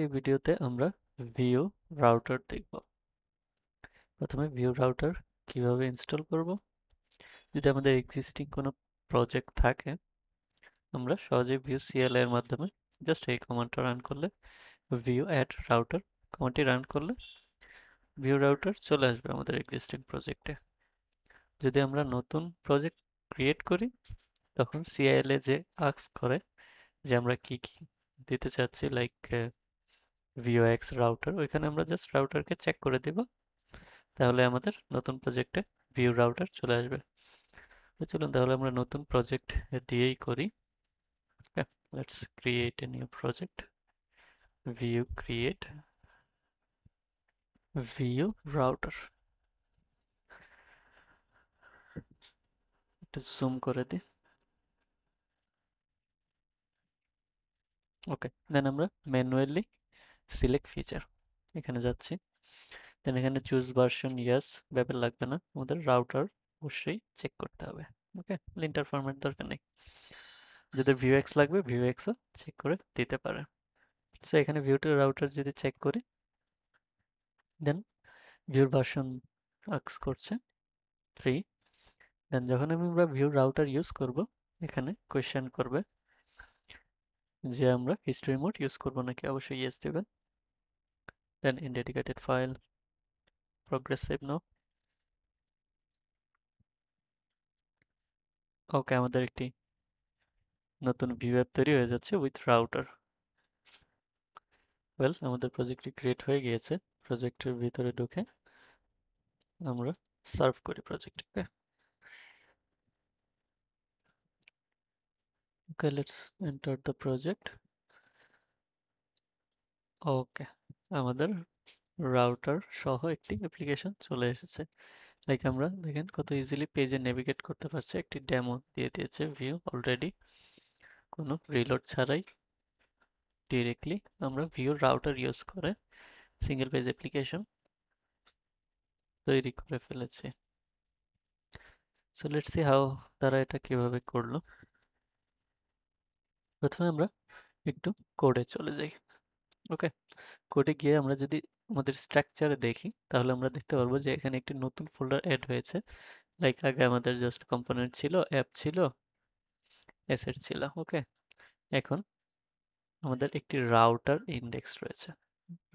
এই ভিডিওতে আমরা ভিউ রাউটার দেখব। প্রথমে ভিউ রাউটার কীভাবে ইনস্টল করব? যদি আমাদের এক্সিস্টিং কোনো প্রজেক্ট থাকে, আমরা সহজেই ভিউ সিএল এর মাধ্যমে জাস্ট এই কমান্ডটা রান করলে ভিউ অ্যাড রাউটার কমান্ডটি রান করলে ভিউ রাউটার চলে আসবে আমাদের এক্সিস্টিং প্রজেক্টে যদি আমরা নতুন প্রজেক্ট ক্রিয়েট করি, তখন সিএল এ যে আক্স করে যে আমরা কি কি দিতে চাচ্ছি লাইক ভিওএক্স রাউটার ওইখানে আমরা জাস্ট রাউটারকে চেক করে দেব। তাহলে আমাদের নতুন প্রজেক্টে ভিউ রাউটার চলে আসবে। তো চলুন তাহলে আমরা নতুন প্রজেক্ট দিয়েই করি। Let's create a new project view create view router একটু জুম করে দিই। ওকে দেন আমরা ম্যানুয়ালি সিলেক্ট ফিচার এখানে যাচ্ছি। দেন এখানে চুজ ভার্সন ইয়াস ব্যাপার লাগবে না। আমাদের রাউটার অবশ্যই চেক করতে হবে ওকে লিন্টার ফরম্যাট দরকার নেই। যাদের ভিউ এক্স লাগবে ভিউ এক্সও চেক করে দিতে পারে। সো এখানে ভিউটার রাউটার যদি চেক করি দেন ভিউর ভার্সন আক্স করছে থ্রি দেন যখন আমরা ভিউ রাউটার ইউজ করব, এখানে কোয়েশ্চেন করবে যে আমরা হিস্ট্রি মোড ইউজ করব নাকি? অবশ্যই ইয়েস দেবেন then in dedicated file progress save okay আমাদের একটি নতুন ভিউ অ্যাপ তৈরি হয়ে যাচ্ছে উইথ রাউটার ওয়েল আমাদের প্রজেক্টটি ক্রিয়েট হয়ে গিয়েছে। প্রজেক্টের ভিতরে ঢুকে আমরা সার্ভ করি প্রজেক্টকে okay, let's enter the project. ওকে আমাদের রাউটার সহ একটি অ্যাপ্লিকেশন চলে এসেছে। লাইক আমরা দেখেন কত ইজিলি পেজে নেভিগেট করতে পারছি। একটি ডেমো দিয়ে দিয়েছে ভিউ অলরেডি কোনো রিলোড ছাড়াই ডিরেক্টলি আমরা ভিউ রাউটার ইউজ করে সিঙ্গেল পেজ অ্যাপ্লিকেশন তৈরি করে ফেলেছি। সো লেটস হাউ তারা এটা কীভাবে করল। প্রথমে আমরা একটু কোডে চলে যাই। ওকে কোডে গিয়ে আমরা যদি আমাদের স্ট্রাকচারে দেখি, তাহলে আমরা দেখতে পারব যে এখানে একটি নতুন ফোল্ডার অ্যাড হয়েছে। লাইক আগে আমাদের জাস্ট কম্পোনেন্ট ছিল অ্যাপ ছিল অ্যাসেট ছিল ওকে এখন আমাদের একটি রাউটার ইন্ডেক্স রয়েছে।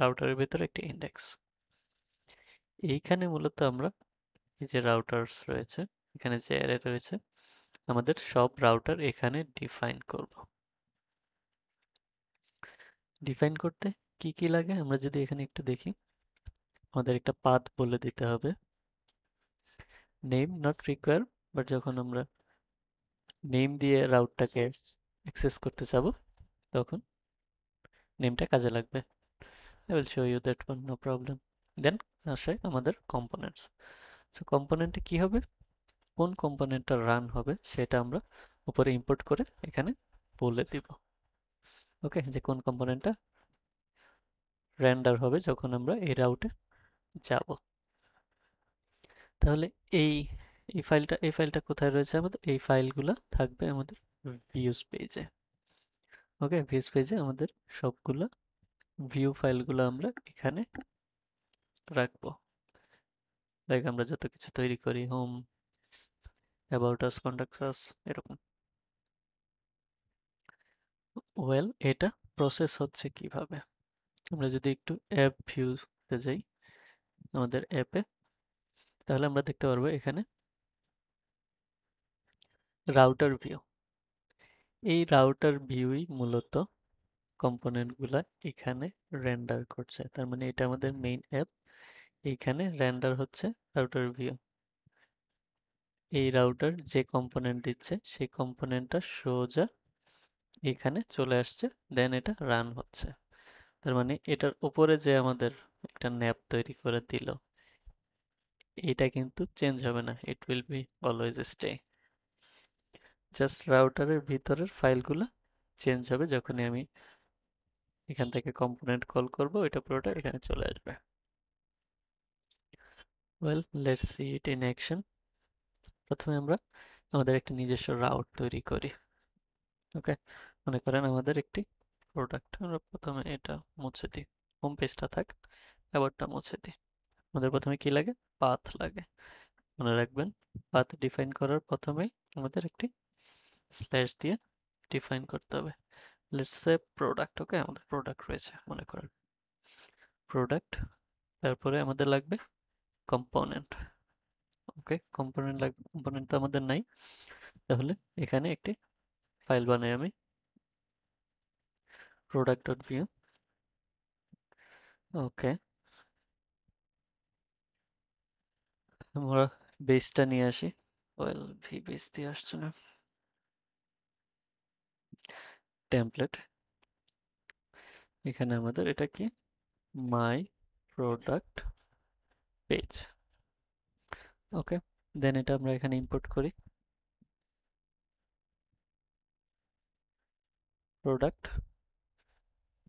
রাউটারের ভিতরে একটি ইন্ডেক্স এইখানে মূলত আমরা এই যে রাউটার্স রয়েছে, এখানে যে অ্যারে রয়েছে, আমাদের সব রাউটার এখানে ডিফাইন করব। ডিফাইন করতে কি কি লাগে? আমরা যদি এখানে একটু দেখি। আমাদের একটা পাথ বলে দিতে হবে। নেম নট রিকোয়ার বাট যখন আমরা নেম দিয়ে রাউটটাকে অ্যাক্সেস করতে যাব, তখন নেমটা কাজে লাগবে। I will show you that one no problem then আসে আমাদের কম্পোনেন্টস সো কম্পোনেন্টে কি হবে? কোন কম্পোনেন্টটা রান হবে, সেটা আমরা উপরে ইম্পোর্ট করে এখানে বলে দিব। ওকে যে কোন কম্পোনেন্টটা রেন্ডার হবে যখন আমরা এই রাউটে যাব। তাহলে এই এই ফাইলটা এই ফাইলটা কোথায় রয়েছে আমাদের? এই ফাইলগুলো থাকবে আমাদের ভিউজ পেজে ওকে ভিউজ পেজে আমাদের সবগুলো ভিউ ফাইলগুলো আমরা এখানে রাখব। লাইক আমরা যত কিছু তৈরি করি home about us contacts us এরকম। ওয়েল এটা প্রসেস হচ্ছে কীভাবে? আমরা যদি একটু অ্যাপ ভিউতে যাই আমাদের অ্যাপে তাহলে আমরা দেখতে পারব এখানে রাউটার ভিউ এই রাউটার ভিউই মূলত কম্পোনেন্টগুলা এখানে রেন্ডার করছে। তার মানে এটা আমাদের মেইন অ্যাপ এইখানে রেন্ডার হচ্ছে রাউটার ভিউ এই রাউটার যে কম্পোনেন্ট দিচ্ছে, সেই কম্পোনেন্টটা সোজা এখানে চলে আসছে দেন এটা রান হচ্ছে। তার মানে এটার উপরে যে আমাদের একটা ন্যাপ তৈরি করে দিল, এটা কিন্তু চেঞ্জ হবে না it will be always stay just রাউটারের ভিতরের ফাইলগুলো চেঞ্জ হবে যখনই আমি এখান থেকে কম্পোনেন্ট কল করব, ওইটা পুরোটা এখানে চলে আসবে। Well let's see it in action প্রথমে আমরা আমাদের একটি নিজস্ব রাউট তৈরি করি ওকে মনে করেন আমাদের একটি প্রোডাক্ট আমরা প্রথমে এটা মুছে দিই। হোম পেজটা থাক অ্যাবারটা মুছে দিই। আমাদের প্রথমে কি লাগে? পাথ লাগে। মনে রাখবেন পাথ ডিফাইন করার প্রথমেই আমাদের একটি স্ল্যাশ দিয়ে ডিফাইন করতে হবে। লেটস সে প্রোডাক্ট ওকে আমাদের প্রোডাক্ট রয়েছে, মনে করেন। প্রোডাক্ট তারপরে আমাদের লাগবে কম্পোনেন্ট ওকে কম্পোনেন্ট লাগবে কম্পোনেন্ট তো আমাদের নাই। তাহলে এখানে একটি ফাইল বানাই আমি। ভিউ ওকে আমরা বেসটা নিয়ে আসি। ওয়েল ভি বেস দিয়ে আসছে না। টেমপ্লেট এখানে আমাদের এটা কি? মাই প্রোডাক্ট পেজ ওকে দেন এটা আমরা এখানে ইম্পোর্ট করি। প্রোডাক্ট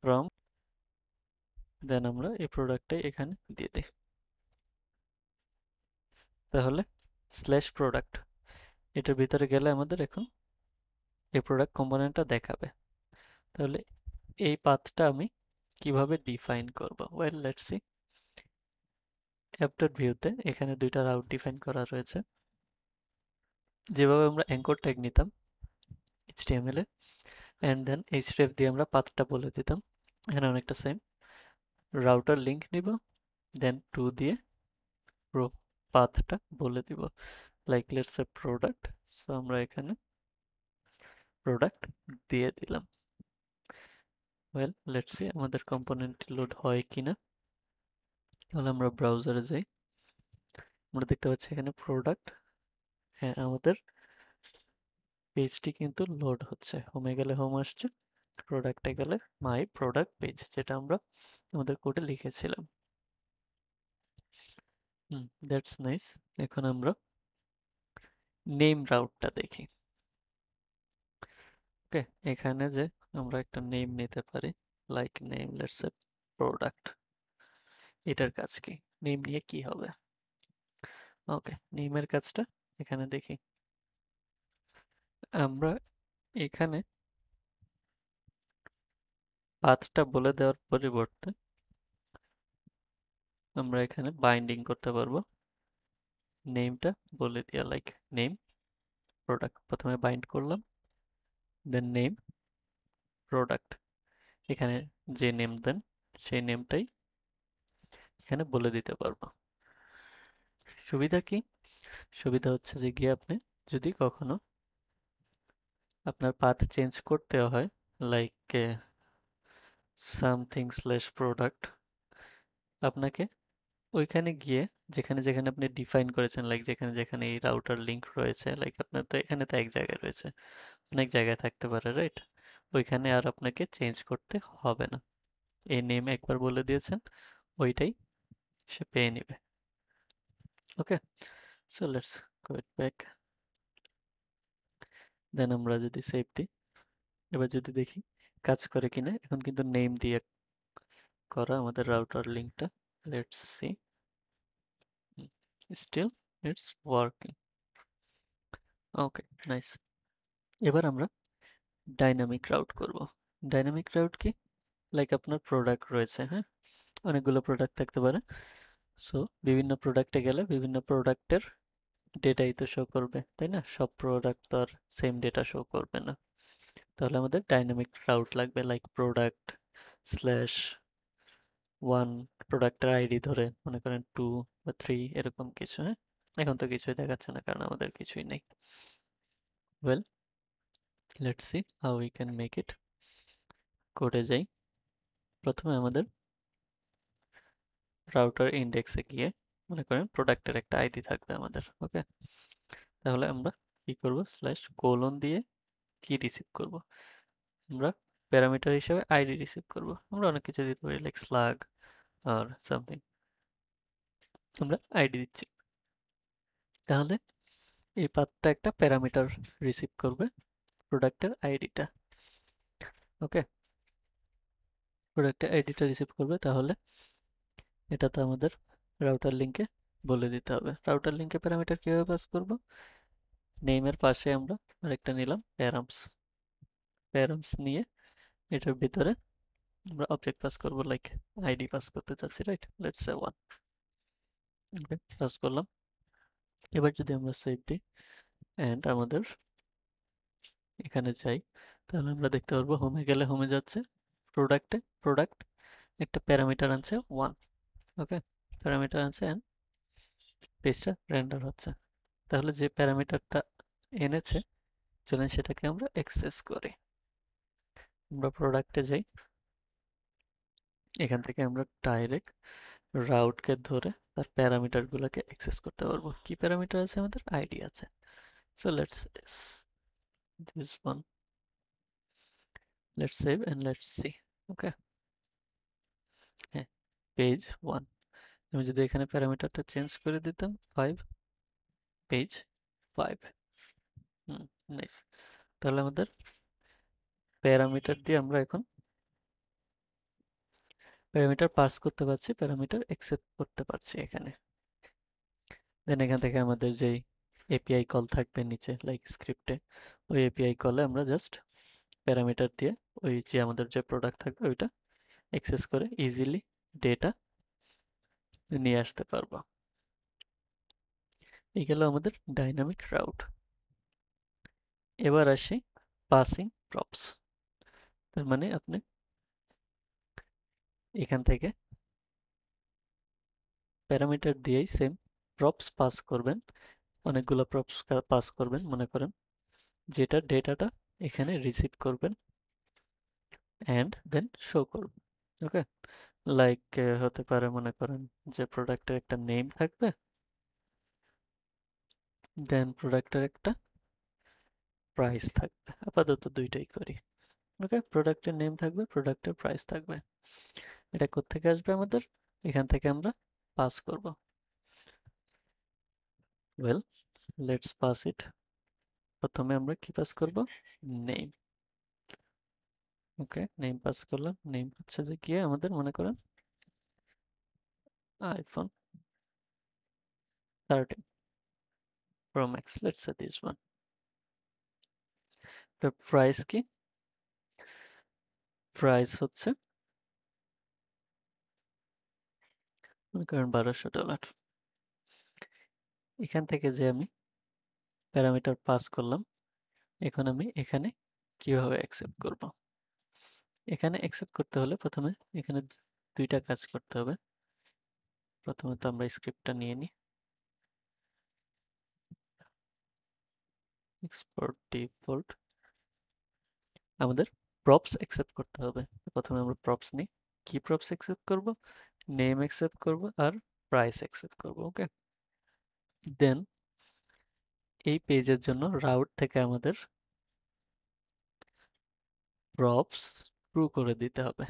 ফ্রম দেন আমরা এই প্রোডাক্টটাই এখানে দিয়ে দিই। তাহলে স্ল্যাশ প্রোডাক্ট এটার ভিতরে গেলে আমাদের এখন এই প্রোডাক্ট কম্পোনেন্টটা দেখাবে। তাহলে এই পাথটা আমি কীভাবে ডিফাইন করব? ওয়েল লেটস সি অ্যাপ ভিউতে এখানে দুইটা রাউট ডিফাইন করা রয়েছে। যেভাবে আমরা অ্যাঙ্কর ট্যাগ নিতাম এইচটিএমএল এ অ্যান্ড দেন এইচটিএফ দিয়ে আমরা পাথটা বলে দিতাম। এখানে অনেকটা সেম রাউটার লিংক নিব দেন টু দিয়ে প্রো পাথটা বলে দিব। Like let's a product so আমরা এখানে প্রোডাক্ট দিয়ে দিলাম। ওয়েল লেটস সি আমাদের কম্পোনেন্ট লোড হয় কিনা। তাহলে আমরা ব্রাউজারে যাই। আমরা দেখতে পাচ্ছি এখানে প্রোডাক্ট হ্যাঁ আমাদের পেজটি কিন্তু লোড হচ্ছে। হোমে গেলে হোম আসছে প্রোডাক্টে গেলে মাই প্রোডাক্ট পেজ যেটা আমরা আমাদের কোডে লিখেছিলাম। হুম দ্যাটস নাইস এখন আমরা নেম রাউটটা দেখি। ওকে এখানে যে আমরা একটা নেম নিতে পারি like name let's a product এটার কাজ কি? নেম নিয়ে কি হবে? ওকে নেমের কাজটা এখানে দেখি। আমরা এখানে পাথটা বলে দেওয়ার পরিবর্তে আমরা এখানে বাইন্ডিং করতে পারব। নেমটা বলে দিয়া লাইক নেম প্রোডাক্ট প্রথমে বাইন্ড করলাম দেন নেম প্রোডাক্ট এখানে যে নেম দেন, সেই নেমটাই এখানে বলে দিতে পারব। সুবিধা কি? সুবিধা হচ্ছে যে গিয়ে আপনি যদি কখনো আপনার পাথ চেঞ্জ করতে হয় লাইক সামথিং স্ল্যাশ প্রোডাক্ট আপনাকে ওইখানে গিয়ে যেখানে যেখানে আপনি ডিফাইন করেছেন লাইক যেখানে যেখানে এই রাউটার লিঙ্ক রয়েছে লাইক আপনার তো এখানে তো এক জায়গায় রয়েছে, অনেক জায়গায় থাকতে পারে রাইট ওইখানে আর আপনাকে চেঞ্জ করতে হবে না। এই নেম একবার বলে দিয়েছেন, ওইটাই সে পেয়ে নেবে। Okay so let's go back then আমরা যদি সেভ দিই। এবার যদি দেখি কাজ করে কিনা, এখন কিন্তু নেম দিয়ে করা আমাদের রাউটার লিঙ্কটা let's see still it's working okay nice এবার আমরা ডাইনামিক রাউট করব। ডাইনামিক রাউট কি? লাইক আপনার প্রোডাক্ট রয়েছে হ্যাঁ? অনেকগুলো প্রোডাক্ট থাকতে পারে। সো বিভিন্ন প্রোডাক্টে গেলে বিভিন্ন প্রোডাক্টের ডেটাই তো শো করবে, তাই না? সব প্রোডাক্ট তো আর সেম ডেটা শো করবে না। তাহলে আমাদের ডাইনামিক রাউট লাগবে লাইক প্রোডাক্ট স্ল্যাশ ওয়ান প্রোডাক্টের আইডি ধরে, মনে করেন টু বা থ্রি এরকম কিছু হ্যাঁ? এখন তো কিছুই দেখাচ্ছে না, কারণ আমাদের কিছুই নেই। Well let's see how we can make it কোডে যাই। প্রথমে আমাদের রাউটার ইন্ডেক্সে গিয়ে মনে করেন প্রোডাক্টের একটা আইডি থাকবে আমাদের ওকে তাহলে আমরা কি করব? স্ল্যাশ কোলন দিয়ে কি রিসিভ করব? আমরা প্যারামিটার হিসেবে আইডি রিসিভ করব। আমরা অনেক কিছু দিতে পারি লাইক স্লাগ আর সামথিং আমরা আইডি দিচ্ছি। তাহলে এই পাথটা একটা প্যারামিটার রিসিভ করবে প্রোডাক্টের আইডিটা ওকে প্রোডাক্টের আইডিটা রিসিভ করবে, তাহলে এটা তো আমাদের রাউটার লিঙ্কে বলে দিতে হবে। রাউটার লিঙ্কে প্যারামিটার কীভাবে পাস করব? নেমের পাশে আমরা আরেকটা নিলাম প্যারামস প্যারামস নিয়ে এটার ভিতরে আমরা অবজেক্ট পাস করব লাইক আইডি পাস করতে চাচ্ছি right let's say one okay pass করলাম। এবার যদি আমরা সেভ দিই অ্যান্ড আমাদের এখানে যাই, তাহলে আমরা দেখতে পারব হোমে গেলে হোমে যাচ্ছে। প্রোডাক্টে প্রোডাক্ট একটা প্যারামিটার আনছে ওয়ান ওকে প্যারামিটার আনছে অ্যান্ড পেজটা রেন্ডার হচ্ছে। তাহলে যে প্যারামিটারটা এনেছে, চলেন সেটাকে আমরা অ্যাক্সেস করি। আমরা প্রোডাক্টে যাই। এখান থেকে আমরা ডাইরেক্ট রাউটকে ধরে তার প্যারামিটারগুলোকে অ্যাক্সেস করতে পারব। কি প্যারামিটার আছে আমাদের? আইডি আছে। So let's this one let's save and let's see okay হ্যাঁ পেজ ওয়ান আমি যদি এখানে প্যারামিটারটা চেঞ্জ করে দিতাম five page five hmm nice তাহলে আমাদের প্যারামিটার দিয়ে আমরা এখন প্যারামিটার পাস করতে পারছি, প্যারামিটার অ্যাকসেপ্ট করতে পারছি এখানে। দেন এখান থেকে আমাদের যেই এপিআই কল থাকবে নিচে লাইক স্ক্রিপ্টে ওই এপিআই কলে আমরা জাস্ট প্যারামিটার দিয়ে ওই যে আমাদের যে প্রোডাক্ট থাকবে, ওইটা অ্যাক্সেস করে ইজিলি ডেটা নিয়ে আসতে পারব। এই গেল আমাদের ডাইনামিক রাউট এবার আসি পাসিং প্রপস তার মানে আপনি এখান থেকে প্যারামিটার দিয়েই সেম প্রপস পাস করবেন। অনেকগুলো প্রপস পাস করবেন, মনে করেন। যেটা ডেটাটা এখানে রিসিভ করবেন অ্যান্ড দেন শো করবেন ওকে লাইক হতে পারে মনে করেন যে প্রোডাক্টের একটা নেম থাকবে। দেন প্রোডাক্টের একটা প্রাইস থাকবে। আপাতত দুইটাই করি। ওকে প্রোডাক্টের নেম থাকবে প্রোডাক্টের প্রাইস থাকবে। এটা কোত্থেকে আসবে আমাদের? এখান থেকে আমরা পাস করব। ওয়েল লেটস পাস ইট প্রথমে আমরা কি পাস করব? নেম ওকে নেম পাস করলাম। নেম হচ্ছে যে গিয়ে আমাদের, মনে করেন? IPhone thirteen pro max let's this one price কি? প্রাইস হচ্ছে মনে করেন বারোশো ডলার। এখান থেকে যে আমি প্যারামিটার পাস করলাম, এখন আমি এখানে কীভাবে অ্যাকসেপ্ট করব? এখানে অ্যাকসেপ্ট করতে হলে প্রথমে এখানে দুইটা কাজ করতে হবে। প্রথমে তো আমরা স্ক্রিপ্টটা নিয়ে নিই। এক্সপোর্ট ডিফল্ট আমাদের প্রপস অ্যাকসেপ্ট করতে হবে। প্রথমে আমরা প্রপস নিই। কি প্রপস অ্যাকসেপ্ট করব? নেম অ্যাকসেপ্ট করব আর প্রাইস অ্যাকসেপ্ট করব ওকে দেন এই পেজের জন্য রাউট থেকে আমাদের প্রপস ট্রু করে দিতে হবে।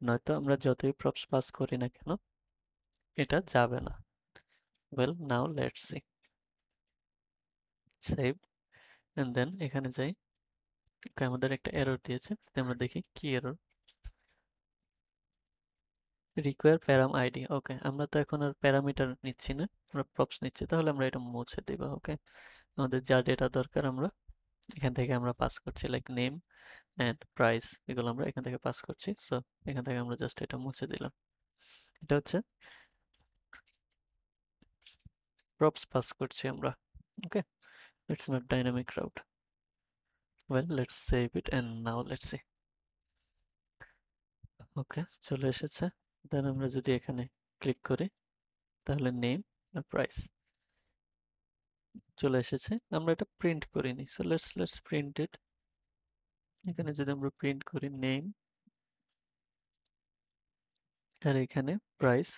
নয়তো আমরা যতই প্রপস পাস করি না কেন, এটা যাবে না। Well now let's see save and then এখানে যাই। আমাদের একটা এরর দিয়েছে। আমরা দেখি কি error require param ID okay আমরা তো এখন আর প্যারামিটার নিচ্ছি না, আমরা প্রপস নিচ্ছি, তাহলে আমরা এটা মুছে দিব ওকে আমাদের যা ডেটা দরকার আমরা, এখান থেকে আমরা পাস করছি লাইক নেম অ্যান্ড প্রাইস এগুলো আমরা এখান থেকে পাস করছি। সো এখান থেকে আমরা জাস্ট এটা মুছে দিলাম। এটা হচ্ছে props পাস করছি আমরা। ওকে it's not dynamic route well, let's save it and now let's see ওকে চলে এসেছে। দেন আমরা যদি এখানে ক্লিক করি, তাহলে নেম আর প্রাইস চলে এসেছে। আমরা এটা প্রিন্ট করিনি। So let's let's print it এখানে যদি আমরা প্রিন্ট করি নেম আর এখানে প্রাইস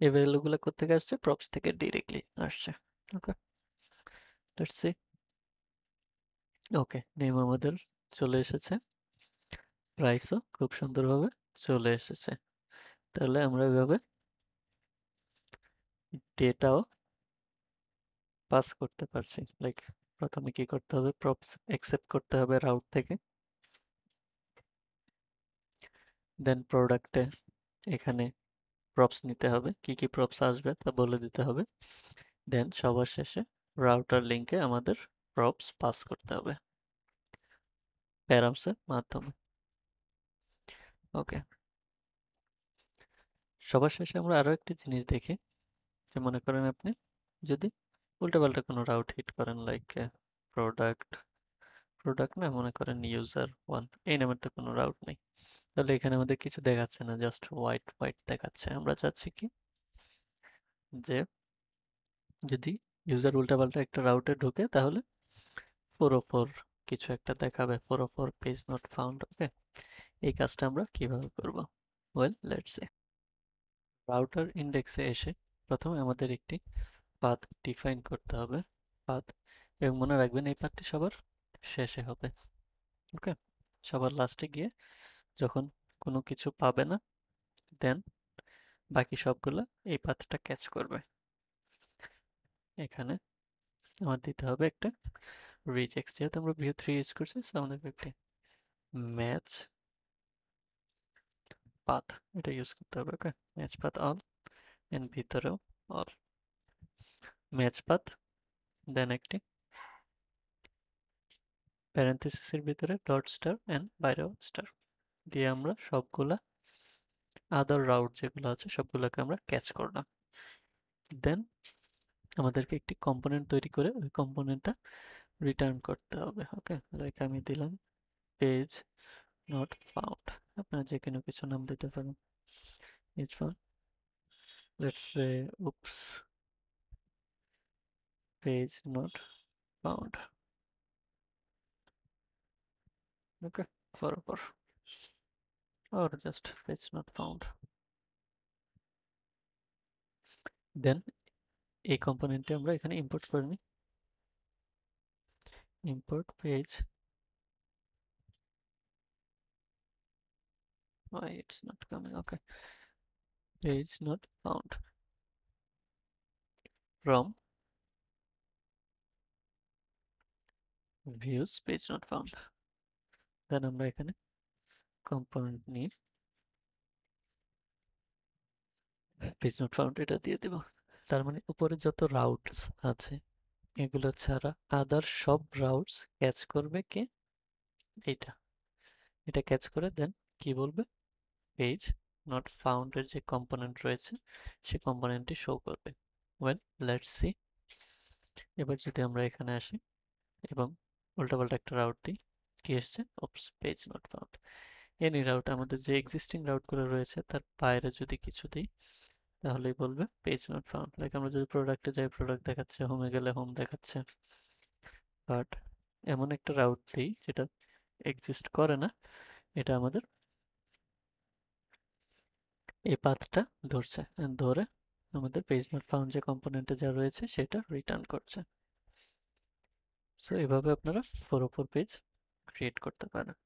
এই ভ্যালুগুলো কোথেকে আসছে? প্রপস থেকে ডিরেক্টলি আসছে। Okay let's see okay name আমাদের চলে এসেছে। প্রাইসও খুব সুন্দরভাবে চলে এসেছে। তাহলে আমরা এভাবে ডেটাও পাস করতে পারছি। লাইক প্রথমে কি করতে হবে? প্রপস অ্যাকসেপ্ট করতে হবে রাউট থেকে। দেন প্রোডাক্টে এখানে প্রপস নিতে হবে। কি কি প্রপস আসবে তা বলে দিতে হবে। দেন সবার শেষে রাউটার লিঙ্কে আমাদের প্রপস পাস করতে হবে। প্যারামসের মাধ্যমে। ওকে সবার শেষে আমরা আরও একটি জিনিস দেখি। যে মনে করেন আপনি, যদি উল্টাপাল্টা কোনো রাউট হিট করেন লাইক প্রোডাক্ট প্রোডাক্ট না, মনে করেন ইউজার ওয়ান এই নামের তো কোনো রাউট নেই। তাহলে এখানে আমাদের কিছু দেখাচ্ছে না জাস্ট হোয়াইট হোয়াইট দেখাচ্ছে। আমরা চাচ্ছি কি? যে যদি ইউজার উল্টাপাল্টা একটা রাউটে ঢোকে, তাহলে ফোর ফোর কিছু একটা দেখাবে। Four four page not found okay এই কাজটা আমরা কীভাবে করব? ওয়েল লেটস সে রাউটার ইন্ডেক্সে এসে প্রথমে আমাদের একটি পাথ ডিফাইন করতে হবে। পাথ এবং মনে রাখবেন এই পাথটি সবার শেষে হবে ওকে সবার লাস্টে গিয়ে যখন কোনো কিছু পাবে না, দেন বাকি সবগুলো এই পাথটা ক্যাচ করবে। এখানে আমার দিতে হবে একটা রিজেক্স যেহেতু আমরা ভিউ থ্রি ইউজ করছি আমাদের একটি ম্যাচ পাথ এটা ইউজ করতে হবে okay match path all and ভিতরেও অল ম্যাচ পাথ দেন একটি প্যারেন্থেসিসের ভিতরে ডট স্টার এন্ড বাইরেও স্টার দিয়ে আমরা সবগুলা আদার রাউট যেগুলো আছে, সবগুলোকে আমরা ক্যাচ করলাম। দেন আমাদেরকে একটি কম্পোনেন্ট তৈরি করে ওই কম্পোনেন্টটা রিটার্ন করতে হবে ওকে লাইক আমি দিলাম পেজ নট ফাউন্ড আপনারা যে কোনো কিছু নাম দিতে পারেন। Each one let's say, oops, page not found okay, forever or just page not found then এই কম্পোনেন্টে আমরা এখানে ইম্পোর্ট করে নিই import page why it's not coming okay page not found from views page not found দেন আমরা এখানে component নিয়ে page not found এটা দিয়ে দেব। তার মানে উপরে যত রাউটস আছে, এগুলো ছাড়া আদার সব রাউটস ক্যাচ করবে কে? এটা এটা ক্যাচ করে দেন কি বলবে? পেজ নট ফাউন্ডের যে কম্পোনেন্ট রয়েছে, সে কম্পোনেন্টটি শো করবে। ওয়েল লেটস সি এবার যদি আমরা এখানে আসি এবং উল্টাপাল্টা একটা রাউট দিই, কি এসছে? Oops page not found any route আমাদের যে এক্সিস্টিং রাউটগুলো রয়েছে, তার বাইরে যদি কিছু দিই, তাহলেই বলবে পেজ নট ফাউন্ড লাইক আমরা যদি প্রোডাক্টে যাই প্রোডাক্ট দেখাচ্ছে হোমে গেলে হোম দেখাচ্ছে। বাট এমন একটা রাউট দিই যেটা এক্সিস্ট করে না, এটা আমাদের এই পাথটা ধরছে ধরে আমাদের পেজ নট ফাউন্ড যে কম্পোনেন্টে যা রয়েছে, সেটা রিটার্ন করছে। সো এভাবে আপনারা ফোর ফোর পেজ ক্রিয়েট করতে পারেন।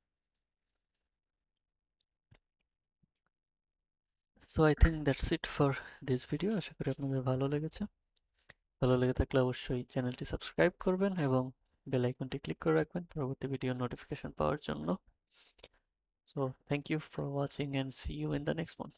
So I think that's it for this video আশা করি আপনাদের ভালো লেগেছে। ভালো লেগে থাকলে অবশ্যই চ্যানেলটি সাবস্ক্রাইব করবেন এবং বেল আইকনটি ক্লিক করে রাখবেন পরবর্তী ভিডিও নোটিফিকেশন পাওয়ার জন্য। So thank you for watching and see you in the next one